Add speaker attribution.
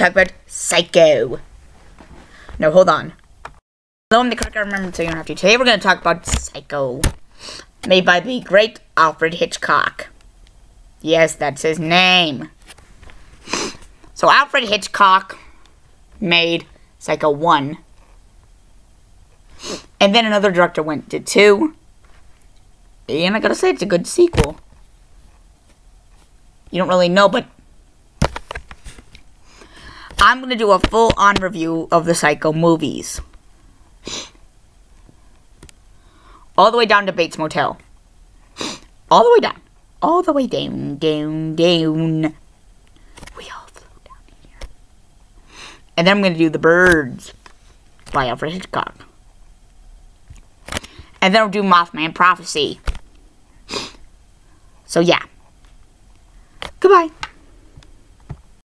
Speaker 1: talk about Psycho. No, hold on. Hello, I'm the I remember, so you don't have to. Today we're going to talk about Psycho. Made by the great Alfred Hitchcock. Yes, that's his name. So Alfred Hitchcock made Psycho 1. And then another director went to 2. And I gotta say, it's a good sequel. You don't really know, but I'm gonna do a full-on review of the Psycho movies. All the way down to Bates Motel. All the way down. All the way down, down, down. We all flow down here. And then I'm gonna do The Birds by Alfred Hitchcock. And then I'll do Mothman Prophecy. So yeah.